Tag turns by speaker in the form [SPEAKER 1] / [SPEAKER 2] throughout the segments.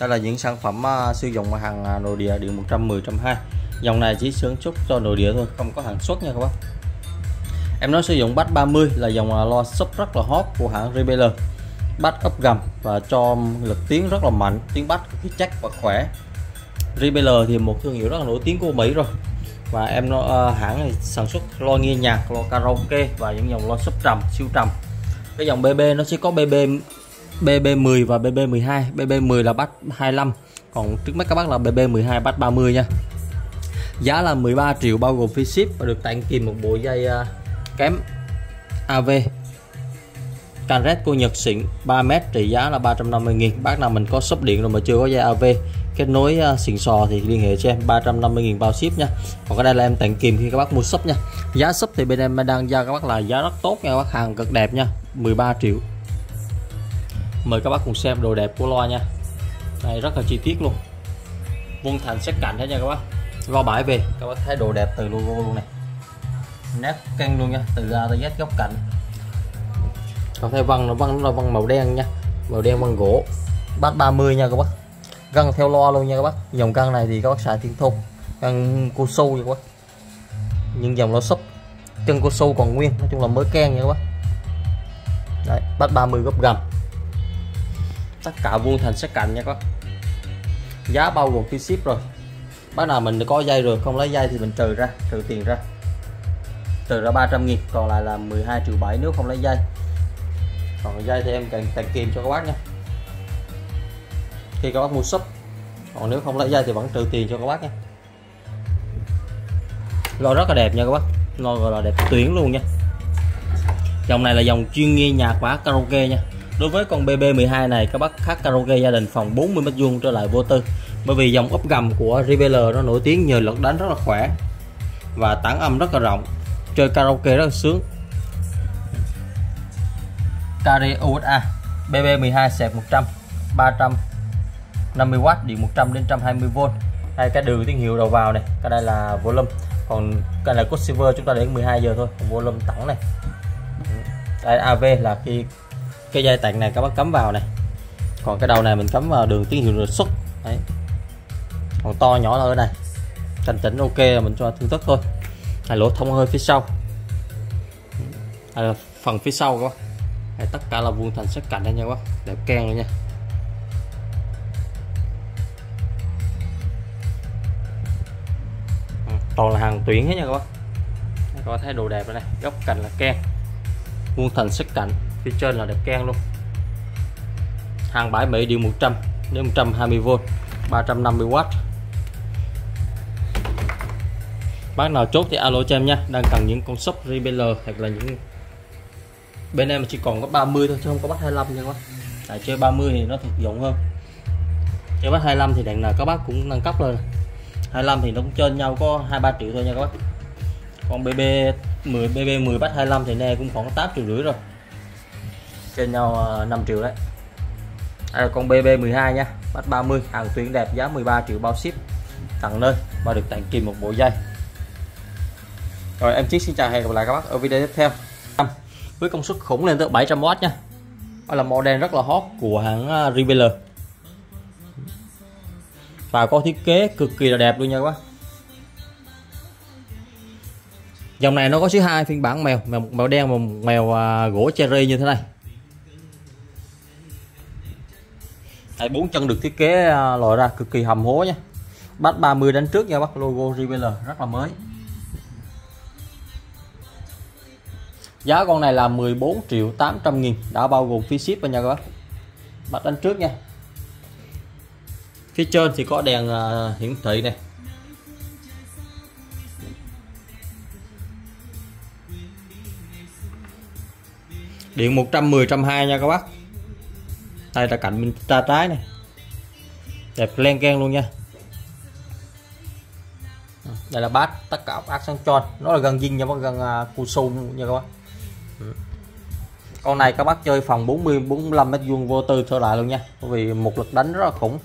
[SPEAKER 1] đây là những sản phẩm uh, sử dụng hàng à, nội địa điện 110 120 dòng này chỉ sản xuất cho nội địa thôi không có hàng xuất nha các bác. Em nói sử dụng bát 30 là dòng uh, loa sub rất là hot của hãng Rebeller. Bát ấp gầm và cho lực tiếng rất là mạnh tiếng bát cực chắc và khỏe. Rebeller thì một thương hiệu rất là nổi tiếng của Mỹ rồi. Và em nó uh, hãng này sản xuất lo nghe nhạc lo karaoke và những dòng lo sub trầm siêu trầm. Cái dòng BB nó sẽ có BB BB10 và BB12 BB10 là bắt 25 còn trước mắt các bác là BB12 bắt 30 nha. Giá là 13 triệu bao gồm phí ship và được tặng kèm một bộ dây à, kém AV Canret của Nhật xịn 3m trị giá là 350 000 bác nào mình có shop điện rồi mà chưa có dây AV kết nối à, xịn sò thì liên hệ cho em 350 000 bao ship nha. Còn cái đây là em tặng kìm khi các bác mua shop nha. Giá shop thì bên em đang giao các bác là giá rất tốt nha, các bác, hàng cực đẹp nha. 13 triệu mời các bác cùng xem đồ đẹp của loa nha. Đây rất là chi tiết luôn. Vuông thành sắc cạnh hết nha các bác. Lo bãi về. Các bác thấy đồ đẹp từ logo luôn này. Nét căng luôn nha từ A tới Z góc cạnh. Còn theo vân là vân là vân màu đen nha. Màu đen vân gỗ. Bát 30 nha các bác. Găng theo loa luôn nha các bác. Dòng găng này thì các bác xài thiên thôn găng cô sâu nha các bác. Nhưng dòng nó sấp chân cô sâu còn nguyên nói chung là mới ken nha các bác. Đấy bát 30 góc gầm tất cả vuông thành sát cạnh nha các bác giá bao gồm phí ship rồi. Bác nào mình có dây rồi, không lấy dây thì mình trừ ra, trừ tiền ra. Trừ ra 300 nghìn, còn lại là 12 triệu 7 nếu không lấy dây. Còn dây thì em cần tặng kìm cho các bác nha. Khi các bác mua shop, còn nếu không lấy dây thì vẫn trừ tiền cho các bác nha. Lo rất là đẹp nha các bác. Lo gọi là đẹp tuyển luôn nha. Dòng này là dòng chuyên nghe nhạc và karaoke nha đối với con BB12 này, các bác hát karaoke gia đình phòng 40 m vuông trở lại vô tư. Bởi vì dòng ốp gầm của JBL nó nổi tiếng nhờ lực đánh rất là khỏe và tản âm rất là rộng. Chơi karaoke rất là sướng. Carry USA BB12 sạc 100 350W điện 100 đến 120V đây cái đường tín hiệu đầu vào này, cái đây là volume. Còn cái này code silver, chúng ta để 12 giờ thôi, còn volume tổng này. Ừ. Đây AV là khi cái dây tặng này các bác cắm vào này. Còn cái đầu này mình cắm vào đường tín hiệu xuất. Đấy. Còn to nhỏ là ở đây. Thành chỉnh ok là mình cho thương tất thôi. Này lỗ thông hơi phía sau. Đây là phần phía sau các bác. Tất cả là vuông thành sắc cạnh đây nha các bác. Đẹp keng luôn nha. Ừ, toàn là hàng tuyển hết nha các bác. Các bác thấy đồ đẹp rồi này góc cạnh là keng. Vuông thành sắc cạnh phía trên là đẹp keng luôn. Hàng bãi Mỹ điều 100 đến 120V 350W bác nào chốt thì alo cho em nha, đang cần những con sóc rebeller hoặc là những bên em chỉ còn có 30 thôi, chứ không có bắt 25 nha các bác. Tại chơi 30 thì nó thực dụng hơn. Chơi bắt 25 thì đằng nào các bác cũng nâng cấp lên. 25 thì nó cũng trên nhau có 2-3 triệu thôi nha các bác. Còn BB 10 BB 10 bắt 25 thì nè cũng khoảng 8 triệu rưỡi rồi trên nhau ờ, 5 triệu đấy. Đây là con BB 12 nha, bắt 30 hàng tuyến đẹp giá 13 triệu, bao ship tặng nơi và được tặng kìm một bộ dây. Rồi, em Chiết xin chào, hẹn gặp lại các bác ở video tiếp theo. Với công suất khủng lên tới 700W nha. Đây là model rất là hot của hãng ờ, Revealer. Và có thiết kế cực kỳ là đẹp luôn nha các bác. Dòng này nó có chữ hai phiên bản mèo mèo mèo đen và mèo ờ, gỗ cherry như thế này. Đây, bốn chân được thiết kế à, lòi ra cực kỳ hầm hố nha. Bắt 30 đánh trước nha bác logo JBL rất là mới. Giá con này là 14 triệu 800 nghìn đã bao gồm phí ship vào nha các bác. Bắt đánh trước nha. Phía trên thì có đèn à, hiển thị này. Điện 110 120 nha các bác đây là cạnh mình ta trái này. Đẹp len ken luôn nha. Đây là bát tất cả áp sang tròn. Nó là gần dinh nha bác gần à, uh, cu su nha các bác ừ. con này các bác chơi phòng 40 45 mét vuông vô tư trở lại luôn nha. Bởi vì một lực đánh rất là khủng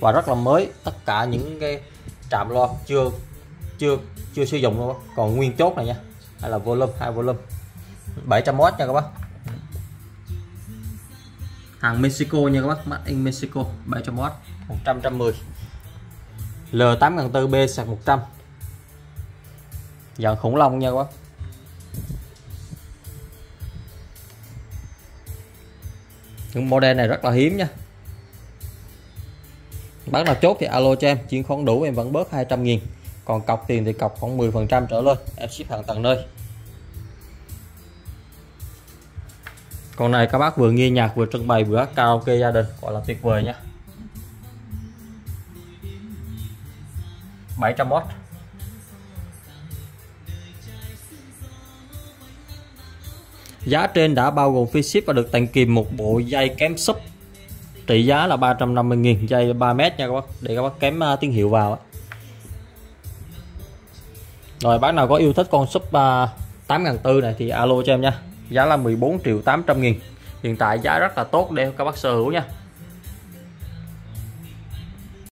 [SPEAKER 1] và rất là mới. Tất cả những cái trạm loa chưa chưa chưa sử dụng luôn còn nguyên chốt này nha. Hay là volume hai volume. 700W nha các bác hàng Mexico nha các bác. Mắt in Mexico 700W 110 L84B sạc 100 dàn khủng long nha các bác. Những model này rất là hiếm nha. Bác nào chốt thì alo cho em. Chuyển khoản đủ em vẫn bớt 200 nghìn. Còn cọc tiền thì cọc khoảng 10 phần trăm trở lên. Em ship hàng tận nơi. Con này các bác vừa nghe nhạc vừa trưng bày vừa karaoke gia đình gọi là tuyệt vời nhé 700 watt. Giá trên đã bao gồm phí ship và được tặng kèm một bộ dây kém sub. Trị giá là 350.000 dây 3m nha các bác để các bác kém uh, tín hiệu vào rồi bác nào có yêu thích con sub à, uh, 8.400 này thì alo cho em nha giá là 14 triệu 800 nghìn. Hiện tại giá rất là tốt để các bác sở hữu nha.